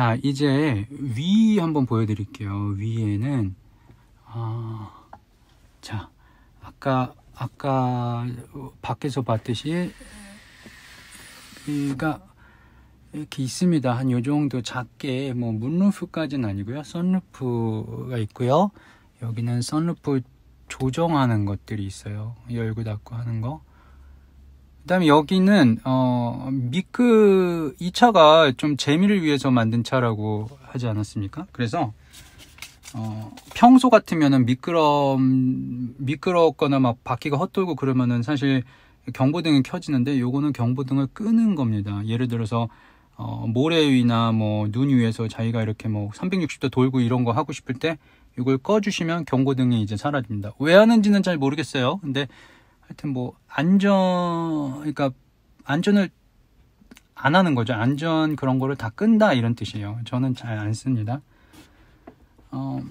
자 이제 위 한번 보여드릴게요. 위에는 아, 자 아까 아까 밖에서 봤듯이 여기가 이렇게 있습니다. 한 요 정도 작게 뭐 문루프까지는 아니고요. 선루프가 있고요. 여기는 선루프 조정하는 것들이 있어요. 열고 닫고 하는 거 그 다음에 여기는 어 미크 이 차가 좀 재미를 위해서 만든 차라고 하지 않았습니까? 그래서 어 평소 같으면은 미끄러 미끄럽거나 막 바퀴가 헛돌고 그러면은 사실 경보등이 켜지는데 요거는 경보등을 끄는 겁니다. 예를 들어서 어 모래 위나 뭐 눈 위에서 자기가 이렇게 뭐 360도 돌고 이런 거 하고 싶을 때 이걸 꺼주시면 경고등이 이제 사라집니다. 왜 하는지는 잘 모르겠어요. 근데 하여튼 뭐 안전 그러니까 안전을 안 하는 거죠. 안전 그런 거를 다 끈다 이런 뜻이에요. 저는 잘 안 씁니다. 어,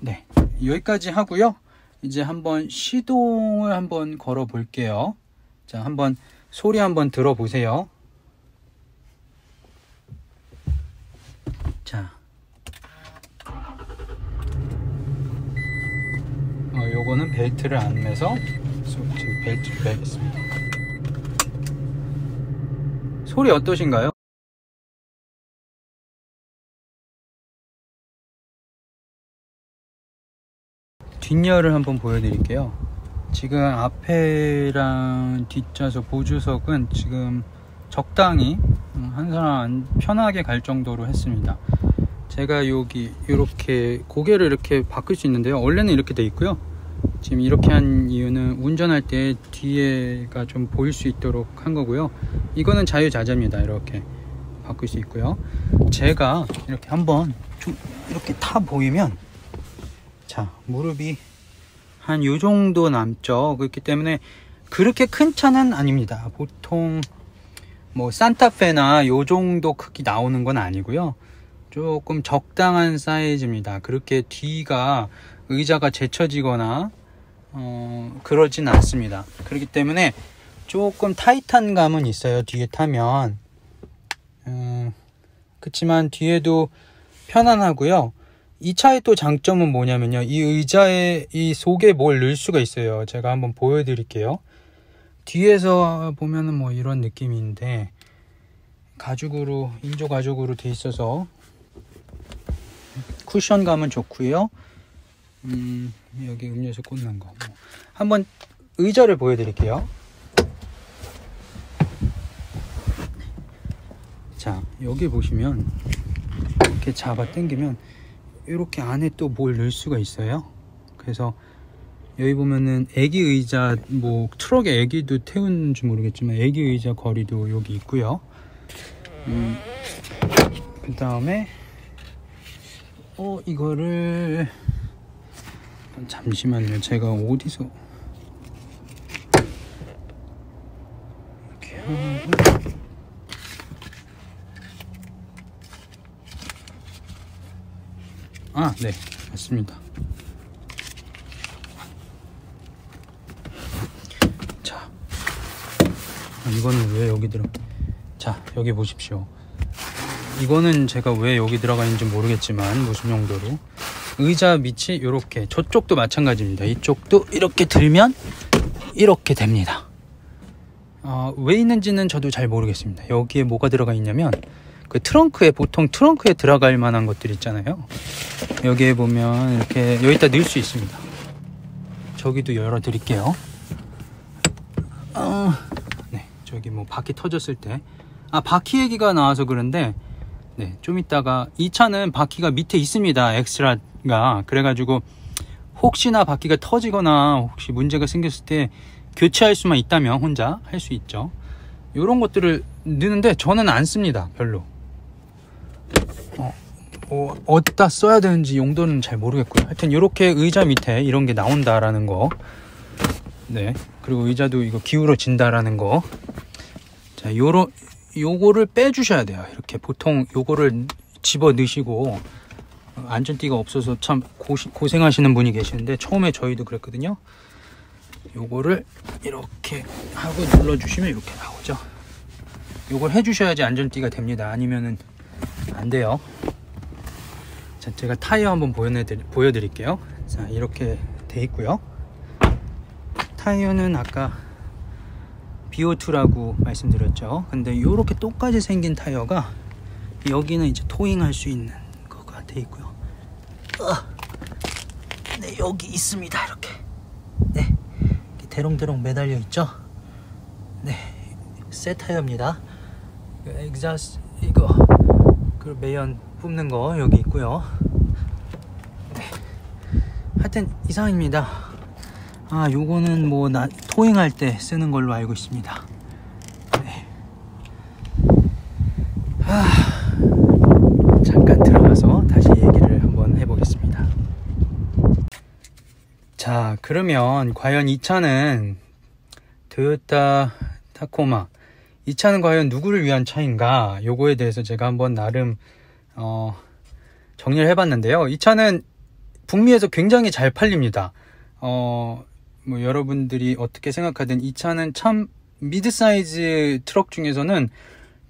네 여기까지 하고요. 이제 한번 시동을 한번 걸어 볼게요. 자 한번 소리 한번 들어보세요. 자. 어, 요거는 벨트를 안 매서 벨트를 매겠습니다. 소리 어떠신가요? 뒷열을 한번 보여드릴게요. 지금 앞에랑 뒷좌석 보조석은 지금 적당히 음, 한 사람 편하게 갈 정도로 했습니다. 제가 여기 이렇게 고개를 이렇게 바꿀 수 있는데요. 원래는 이렇게 돼 있고요. 지금 이렇게 한 이유는 운전할 때 뒤에가 좀 보일 수 있도록 한 거고요. 이거는 자유자재입니다. 이렇게 바꿀 수 있고요. 제가 이렇게 한번 좀 이렇게 타 보이면 자 무릎이 한 요 정도 남죠. 그렇기 때문에 그렇게 큰 차는 아닙니다. 보통 뭐 산타페나 요 정도 크기 나오는 건 아니고요. 조금 적당한 사이즈입니다. 그렇게 뒤가 의자가 제쳐지거나 어, 그러진 않습니다. 그렇기 때문에 조금 타이트한 감은 있어요. 뒤에 타면 음, 그렇지만 뒤에도 편안하고요. 이 차의 또 장점은 뭐냐면요. 이 의자에 이 속에 뭘 넣을 수가 있어요. 제가 한번 보여드릴게요. 뒤에서 보면은 뭐 이런 느낌인데 가죽으로 인조 가죽으로 돼 있어서 쿠션감은 좋고요. 음, 여기 음료수 꽂는 거. 뭐. 한번 의자를 보여드릴게요. 자, 여기 보시면 이렇게 잡아 당기면 이렇게 안에 또 뭘 넣을 수가 있어요. 그래서 여기 보면은 애기 의자 뭐 트럭에 애기도 태우는지 모르겠지만 애기 의자 거리도 여기 있고요. 음, 그 다음에 어 이거를 잠시만요. 제가 어디서? 이렇게 하고 아네. 맞습니다. 자. 아, 이거는 왜 여기 들어 자 여기 보십시오. 이거는 제가 왜 여기 들어가 있는지 모르겠지만 무슨 용도로 의자 밑이 이렇게 저쪽도 마찬가지입니다. 이쪽도 이렇게 들면 이렇게 됩니다. 어, 왜 있는지는 저도 잘 모르겠습니다. 여기에 뭐가 들어가 있냐면 그 트렁크에 보통 트렁크에 들어갈 만한 것들 있잖아요. 여기에 보면 이렇게 여기다 넣을 수 있습니다. 저기도 열어 드릴게요. 어, 네 저기 뭐 바퀴 터졌을 때 아 바퀴 얘기가 나와서 그런데 네, 좀 이따가 이 차는 바퀴가 밑에 있습니다. 엑스 트라가 그래가지고 혹시나 바퀴가 터지거나 혹시 문제가 생겼을 때 교체할 수만 있다면 혼자 할 수 있죠. 이런 것들을 넣는데 저는 안 씁니다. 별로. 어, 뭐 어디다 써야 되는지 용도는 잘 모르겠고요. 하여튼 이렇게 의자 밑에 이런 게 나온다라는 거. 네. 그리고 의자도 이거 기울어진다라는 거. 자, 요런 요거를 빼주셔야 돼요. 이렇게 보통 요거를 집어 넣으시고 안전띠가 없어서 참 고, 생하시는 분이 계시는데 처음에 저희도 그랬거든요. 요거를 이렇게 하고 눌러주시면 이렇게 나오죠. 요걸 해주셔야지 안전띠가 됩니다. 아니면은 안 돼요. 자, 제가 타이어 한번 보여드리, 보여드릴게요. 자, 이렇게 돼 있고요. 타이어는 아까 BO2라고 말씀드렸죠. 근데 이렇게 똑같이 생긴 타이어가 여기는 이제 토잉할 수 있는 거가 돼 있고요. 어, 네, 여기 있습니다. 이렇게. 네. 대롱대롱 매달려 있죠. 네. 새 타이어입니다. 엑자스 이거 그 매연 뽑는 거 여기 있고요. 네. 하여튼 이상입니다. 아, 요거는 뭐 나, 토잉할 때 쓰는 걸로 알고 있습니다. 네. 아, 잠깐 들어가서 다시 얘기를 한번 해보겠습니다. 자, 그러면 과연 이 차는 토요타 타코마 이 차는 과연 누구를 위한 차인가? 요거에 대해서 제가 한번 나름 어, 정리를 해봤는데요. 이 차는 북미에서 굉장히 잘 팔립니다. 어, 뭐 여러분들이 어떻게 생각하든 이 차는 참 mid size 트럭 중에서는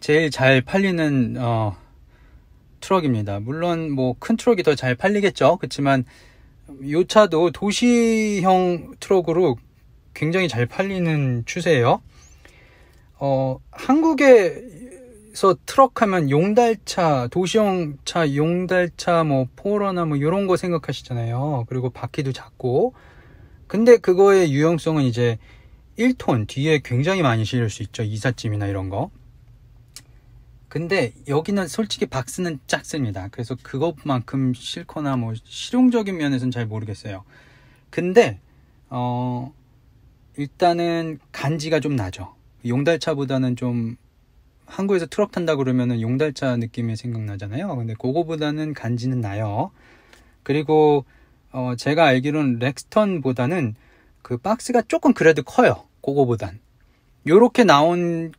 제일 잘 팔리는 어, 트럭입니다. 물론 뭐 큰 트럭이 더 잘 팔리겠죠. 그렇지만 이 차도 도시형 트럭으로 굉장히 잘 팔리는 추세예요. 어, 한국에서 트럭 하면 용달차, 도시형 차, 용달차, 뭐, 포터나 뭐, 요런 거 생각하시잖아요. 그리고 바퀴도 작고. 근데 그거의 유용성은 이제 1톤 뒤에 굉장히 많이 실을 수 있죠. 이삿짐이나 이런 거. 근데 여기는 솔직히 박스는 작습니다. 그래서 그것만큼 싫거나 뭐 실용적인 면에서는 잘 모르겠어요. 근데 어 일단은 간지가 좀 나죠. 용달차보다는 좀 한국에서 트럭 탄다 그러면은 용달차 느낌이 생각나잖아요. 근데 그거보다는 간지는 나요. 그리고 어 제가 알기로는 렉스턴보다는 그 박스가 조금 그래도 커요. 그거보단. 요렇게 나온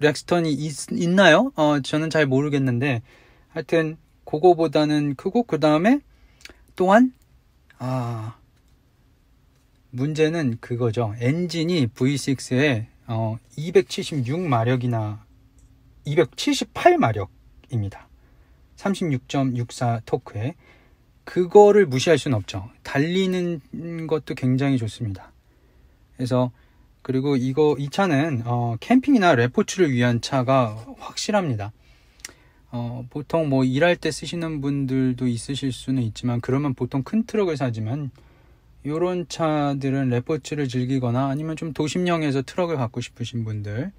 렉스턴이 있, 있나요? 어 저는 잘 모르겠는데 하여튼 그거보다는 크고 그 다음에 또한 아 문제는 그거죠. 엔진이 V6에 어, 276마력이나 278마력입니다. 36.64 토크에 그거를 무시할 수는 없죠. 달리는 것도 굉장히 좋습니다. 그래서 그리고 이거 이 차는 어, 캠핑이나 레포츠를 위한 차가 확실합니다. 어, 보통 뭐 일할 때 쓰시는 분들도 있으실 수는 있지만 그러면 보통 큰 트럭을 사지만 이런 차들은 레포츠를 즐기거나 아니면 좀 도심형에서 트럭을 갖고 싶으신 분들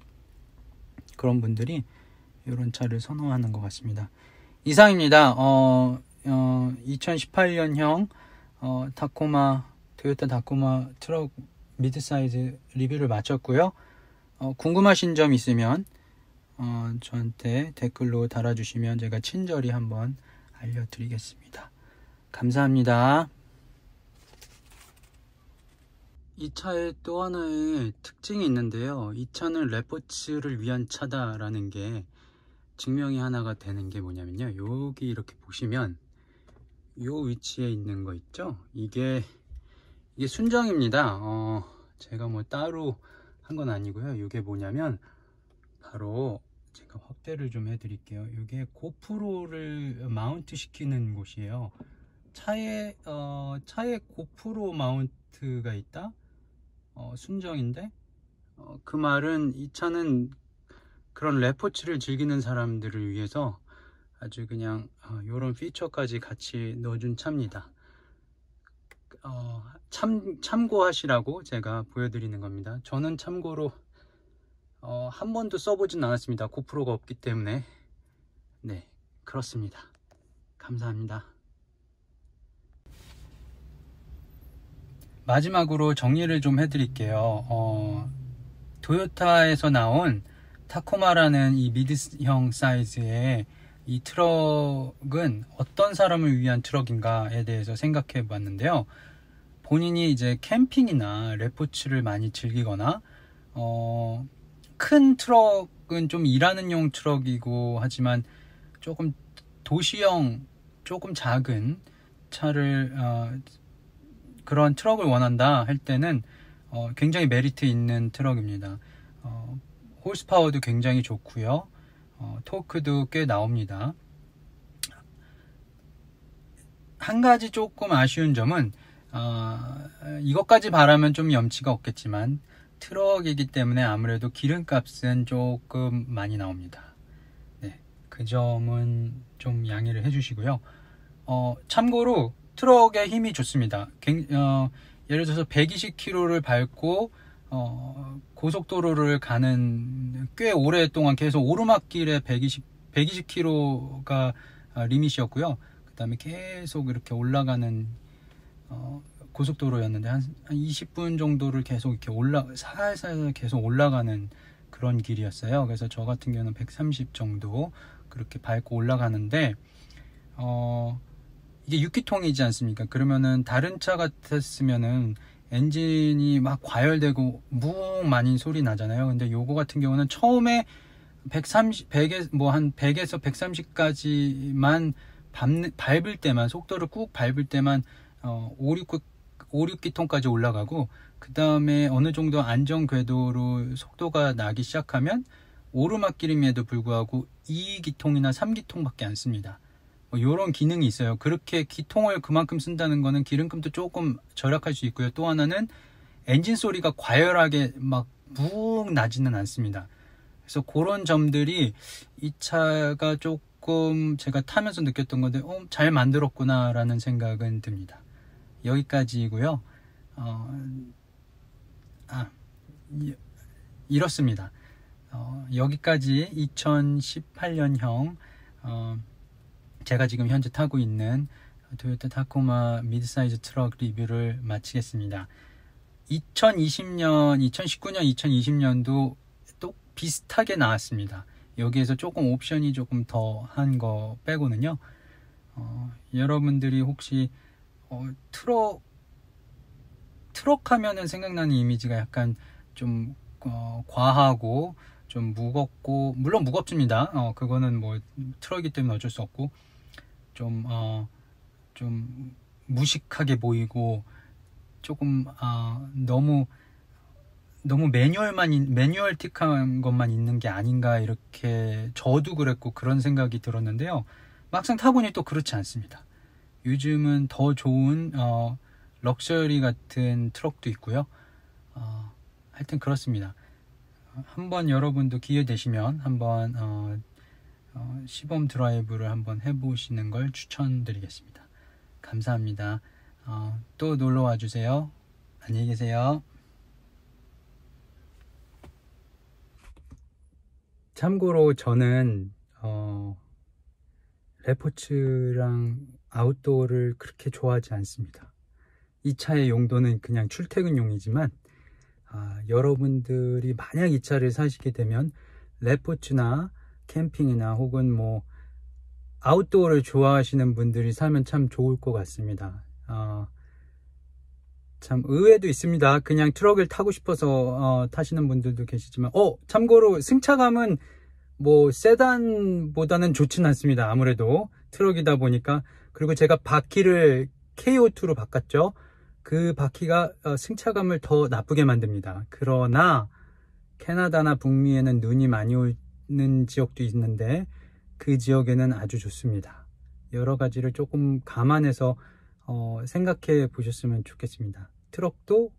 그런 분들이 이런 차를 선호하는 것 같습니다. 이상입니다. 어, 어, 2018년형 어, 타코마 토요타 타코마 트럭 mid size 리뷰를 마쳤고요. 어, 궁금하신 점 있으면 어, 저한테 댓글로 달아주시면 제가 친절히 한번 알려드리겠습니다. 감사합니다. 이 차에 또 하나의 특징이 있는데요. 이 차는 레포츠를 위한 차다라는 게 증명이 하나가 되는 게 뭐냐면요. 여기 이렇게 보시면 요 위치에 있는 거 있죠? 이게 이게 순정입니다. 어, 제가 뭐 따로 한 건 아니고요. 이게 뭐냐면 바로 제가 확대를 좀 해드릴게요. 이게 고프로를 마운트 시키는 곳이에요. 차에 어, 차에 고프로 마운트가 있다. 어, 순정인데 어, 그 말은 이 차는 그런 레포츠를 즐기는 사람들을 위해서 아주 그냥 이런 어, 피처까지 같이 넣어준 차입니다. 어, 참, 참고하시라고 제가 보여드리는 겁니다. 저는 참고로 어, 한 번도 써보진 않았습니다. 고프로가 없기 때문에 네 그렇습니다. 감사합니다. 마지막으로 정리를 좀 해드릴게요. 어, 도요타에서 나온 타코마라는 이 미드형 사이즈의 이 트럭은 어떤 사람을 위한 트럭인가에 대해서 생각해 봤는데요. 본인이 이제 캠핑이나 레포츠를 많이 즐기거나, 어, 큰 트럭은 좀 일하는 용 트럭이고 하지만 조금 도시형, 조금 작은 차를 어, 그런 트럭을 원한다 할 때는 어, 굉장히 메리트 있는 트럭입니다. 어, horsepower도 굉장히 좋고요. 어, 토크도 꽤 나옵니다. 한 가지 조금 아쉬운 점은 어, 이것까지 바라면 좀 염치가 없겠지만 트럭이기 때문에 아무래도 기름값은 조금 많이 나옵니다. 네, 그 점은 좀 양해를 해주시고요. 어, 참고로 트럭의 힘이 좋습니다. 어, 예를 들어서 120kg를 밟고 어, 고속도로를 가는 꽤 오랫동안 계속 오르막길에 120, 120km가 리밋이었고요. 그 다음에 계속 이렇게 올라가는 어, 고속도로였는데 한, 한 20분 정도를 계속 이렇게 올라 살살 계속 올라가는 그런 길이었어요. 그래서 저 같은 경우는 130 정도 그렇게 밟고 올라가는데 어 이게 6기통이지 않습니까? 그러면은 다른 차 같았으면은 엔진이 막 과열되고 무웅 많이 소리 나잖아요. 근데 요거 같은 경우는 처음에 130, 100에, 뭐 한 100에서 130까지만 밟을 때만, 속도를 꾹 밟을 때만, 어, 5, 6, 5, 6기통까지 올라가고, 그 다음에 어느 정도 안정 궤도로 속도가 나기 시작하면, 오르막길임에도 불구하고 2기통이나 3기통밖에 안 씁니다. 뭐 이런 기능이 있어요. 그렇게 기통을 그만큼 쓴다는 거는 기름금도 조금 절약할 수 있고요. 또 하나는 엔진 소리가 과열하게 막묵 나지는 않습니다. 그래서 그런 점들이 이 차가 조금 제가 타면서 느꼈던 건데 어, 잘 만들었구나라는 생각은 듭니다. 여기까지고요. 어, 아 이, 이렇습니다. 어, 여기까지 2018년형 어, 제가 지금 현재 타고 있는 토요타 타코마 midsize 트럭 리뷰를 마치겠습니다. 2020년, 2019년, 2020년도 또 비슷하게 나왔습니다. 여기에서 조금 옵션이 조금 더 한 거 빼고는요. 어, 여러분들이 혹시 어, 트럭 트럭 하면은 생각나는 이미지가 약간 좀 어, 과하고 좀 무겁고 물론 무겁습니다. 어, 그거는 뭐 트럭이기 때문에 어쩔 수 없고 좀, 어, 좀 무식하게 보이고 조금 어, 너무 너무 매뉴얼만 매뉴얼틱한 것만 있는 게 아닌가 이렇게 저도 그랬고 그런 생각이 들었는데요. 막상 타보니 또 그렇지 않습니다. 요즘은 더 좋은 어, 럭셔리 같은 트럭도 있고요. 어, 하여튼 그렇습니다. 한번 여러분도 기회 되시면 한번 어, 어, 시범 드라이브를 한번 해보시는 걸 추천드리겠습니다. 감사합니다. 어, 또 놀러 와 주세요. 안녕히 계세요. 참고로 저는 어, 레포츠랑 아웃도어를 그렇게 좋아하지 않습니다. 이 차의 용도는 그냥 출퇴근용이지만 아, 여러분들이 만약 이 차를 사시게 되면 레포츠나 캠핑이나 혹은 뭐 아웃도어를 좋아하시는 분들이 사면 참 좋을 것 같습니다. 어, 참 의외도 있습니다. 그냥 트럭을 타고 싶어서 어, 타시는 분들도 계시지만 어 참고로 승차감은 뭐 세단보다는 좋진 않습니다. 아무래도 트럭이다 보니까 그리고 제가 바퀴를 KO2로 바꿨죠. 그 바퀴가 어, 승차감을 더 나쁘게 만듭니다. 그러나 캐나다나 북미에는 눈이 많이 올 있는 지역도 있는데 그 지역에는 아주 좋습니다. 여러 가지를 조금 감안해서 어, 생각해 보셨으면 좋겠습니다. 트럭도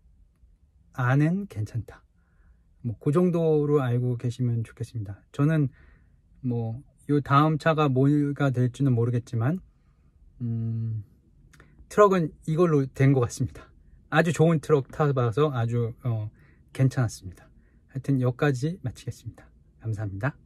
안은 괜찮다. 뭐 그 정도로 알고 계시면 좋겠습니다. 저는 뭐 요 다음 차가 뭐가 될지는 모르겠지만 음, 트럭은 이걸로 된 것 같습니다. 아주 좋은 트럭 타봐서 아주 어, 괜찮았습니다. 하여튼 여기까지 마치겠습니다. 감사합니다.